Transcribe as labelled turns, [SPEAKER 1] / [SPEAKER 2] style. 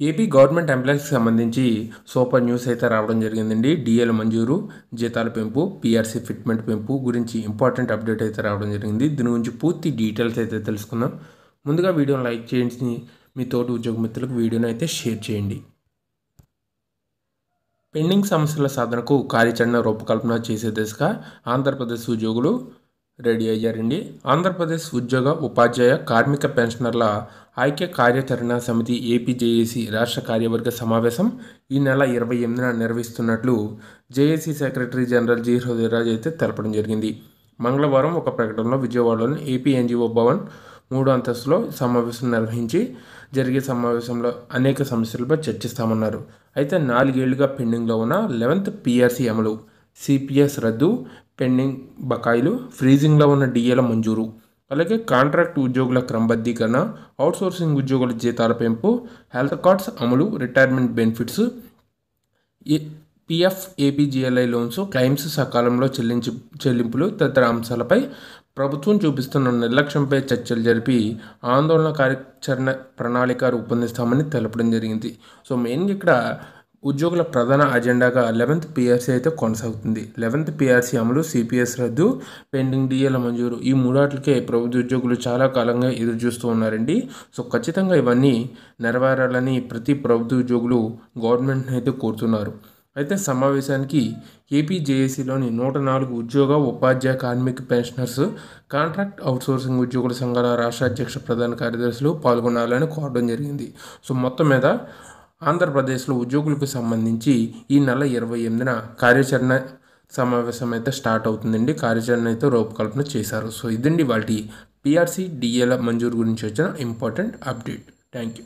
[SPEAKER 1] AP government ఎంప్లాయీస్కి సంబంధించి super news అయితే రావడం జరిగిందండి. డిఎల్ మంజూరు జీతాల పెంపు పిఆర్సీ ఫిట్మెంట్ పెంపు గురించి ఇంపార్టెంట్ అప్డేట్ అయితే రావడం జరిగింది. దీని గురించి పూర్తి డీటెయిల్స్ అయితే తెలుసుకుందాం. ముందుగా వీడియోని లైక్ చేయండి. మీ తోటి ఉద్యోగ మిత్రులకు వీడియోని అయితే షేర్ చేయండి. పెండింగ్ సమస్యల సాధనకు కార్యాచరణ రూపకల్పన చేసే దిశగా ఆంధ్రప్రదేశ్ ఉద్యోగులు రెడీ అయ్యారండి. ఆంధ్రప్రదేశ్ ఉద్యోగ ఉపాధ్యాయ కార్మిక పెన్షనర్ల ఐక్య కార్యాచరణ సమితి ఏపీజేఏసీ రాష్ట్ర కార్యవర్గ సమావేశం ఈ నెల ఇరవై ఎనిమిదిన నిర్వహిస్తున్నట్లు JAC secretary general G Hridayaraj అయితే తెలపడం జరిగింది. మంగళవారం ఒక ప్రకటనలో విజయవాడలోని ఏపీ ఎన్జిఓ భవన్ మూడు అంతస్తులో సమావేశం నిర్వహించి జరిగే సమావేశంలో అనేక సమస్యలపై చర్చిస్తామన్నారు. అయితే నాలుగేళ్ళుగా పెండింగ్లో ఉన్న లెవెంత్ పిఆర్సీ అమలు సిపిఎస్ రద్దు పెండింగ్ బకాయిలు ఫ్రీజింగ్లో ఉన్న డిఏల మంజూరు అలాగే కాంట్రాక్ట్ ఉద్యోగుల క్రమబద్ధీకరణ అవుట్సోర్సింగ్ ఉద్యోగుల జీతాల పెంపు హెల్త్ కార్డ్స్ అమలు retirement benefits A PF APGLI loans claims సకాలంలో చెల్లించి చెల్లింపులు తదితర అంశాలపై ప్రభుత్వం చూపిస్తున్న నిర్లక్ష్యంపై చర్చలు జరిపి ఆందోళన కార్యాచరణ ప్రణాళిక రూపొందిస్తామని తెలపడం జరిగింది. సో మెయిన్గా ఇక్కడ ఉద్యోగుల ప్రధాన అజెండాగా లెవెంత్ పిఆర్సీ అయితే కొనసాగుతుంది. లెవెంత్ పిఆర్సీ అమలు సిపిఎస్ రద్దు పెండింగ్ డిఎల మంజూరు ఈ మూడాట్లకే ప్రభుత్వ ఉద్యోగులు చాలా కాలంగా ఎదురు చూస్తూ ఉన్నారండి. సో ఖచ్చితంగా ఇవన్నీ నెరవేరాలని ప్రతి ప్రభుత్వ ఉద్యోగులు గవర్నమెంట్ని అయితే కోరుతున్నారు. అయితే సమావేశానికి ఏపీజేఏసీలోని నూట నాలుగు ఉద్యోగ ఉపాధ్యాయ కార్మిక పెన్షనర్స్ కాంట్రాక్ట్ అవుట్సోర్సింగ్ ఉద్యోగుల సంఘాల రాష్ట్ర అధ్యక్ష ప్రధాన కార్యదర్శులు పాల్గొనాలని కోరడం జరిగింది. సో మొత్తం మీద ఆంధ్రప్రదేశ్లో ఉద్యోగులకు సంబంధించి ఈ నెల ఇరవై ఎనిమిదిన కార్యాచరణ సమావేశం అయితే స్టార్ట్ అవుతుందండి. కార్యాచరణ అయితే రూపకల్పన చేశారు. సో ఇదండి వాటి పిఆర్సీ డిఏల మంజూరు గురించి వచ్చిన ఇంపార్టెంట్ అప్డేట్. Thank you